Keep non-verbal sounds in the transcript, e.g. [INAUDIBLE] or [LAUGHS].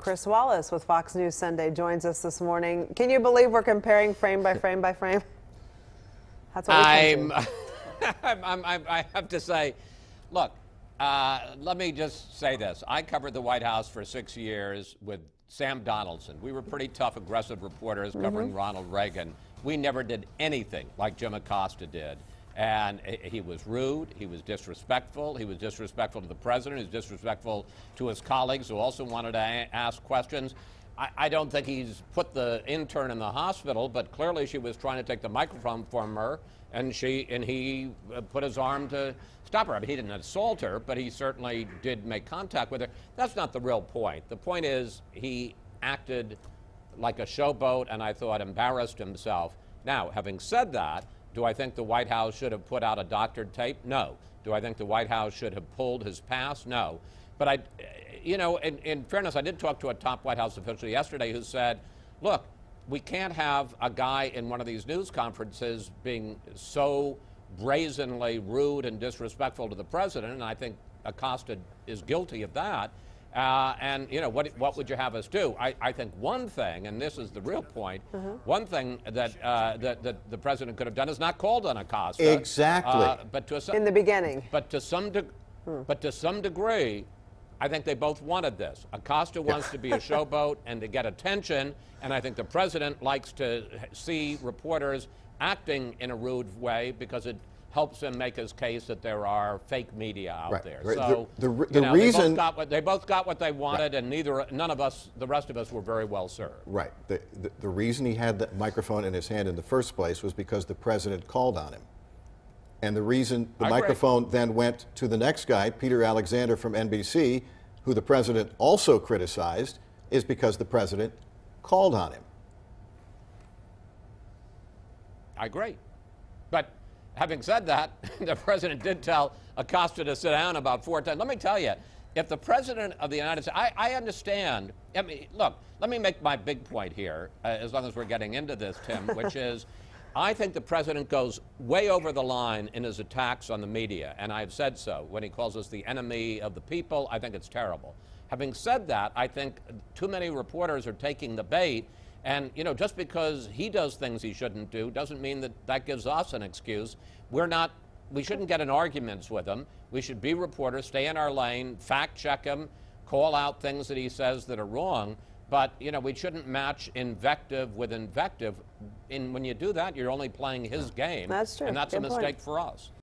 Chris Wallace with Fox News Sunday joins us this morning. Can you believe we're comparing frame by frame by frame? That's what [LAUGHS] I'm, I'm, I'm, i have to say, look, uh, let me just say this. I covered the White House for six years with Sam Donaldson. We were pretty tough, aggressive reporters covering mm -hmm. Ronald Reagan. We never did anything like Jim Acosta did. And he was rude, he was disrespectful, he was disrespectful to the president, he was disrespectful to his colleagues who also wanted to ask questions. I, I don't think he's put the intern in the hospital, but clearly she was trying to take the microphone from her, and she and he uh, put his arm to stop her. I mean, he didn't assault her, but he certainly did make contact with her. That's not the real point. The point is he acted like a showboat, and I thought embarrassed himself. Now, having said that, do I think the White House should have put out a doctored tape? No. Do I think the White House should have pulled his pass? No. But I, you know, in, in fairness, I did talk to a top White House official yesterday who said, look, we can't have a guy in one of these news conferences being so brazenly rude and disrespectful to the president, and I think Acosta is guilty of that. Uh, and you know what? What would you have us do? I, I think one thing, and this is the real point. Mm -hmm. One thing that, uh, that that the president could have done is not called on Acosta. Exactly. Uh, but to a, in the beginning. But to some de- hmm. but to some degree, I think they both wanted this. Acosta wants to be a showboat and to get attention, and I think the president likes to see reporters acting in a rude way because it helps him make his case that there are fake media out right. there. Right. So the, the, the know, reason they both, got what, they both got what they wanted, right. and neither none of us, the rest of us, were very well served. Right. The, the, the reason he had the microphone in his hand in the first place was because the president called on him. And the reason the I microphone agree. then went to the next guy, Peter Alexander from NBC, who the president also criticized, is because the president called on him. I agree. But having said that, [LAUGHS] the president did tell Acosta to sit down about four times. Let me tell you, if the president of the United States, I, I understand. I mean, look, let me make my big point here, uh, as long as we're getting into this, Tim, [LAUGHS] which is I think the president goes way over the line in his attacks on the media, and I've said so. When he calls us the enemy of the people, I think it's terrible. Having said that, I think too many reporters are taking the bait, and you know, just because he does things he shouldn't do doesn't mean that that gives us an excuse. We're not. We shouldn't get in arguments with him. We should be reporters, stay in our lane, fact check him, call out things that he says that are wrong. But you know, we shouldn't match invective with invective. And when you do that, you're only playing his game. That's true. And that's Good a mistake point. for us.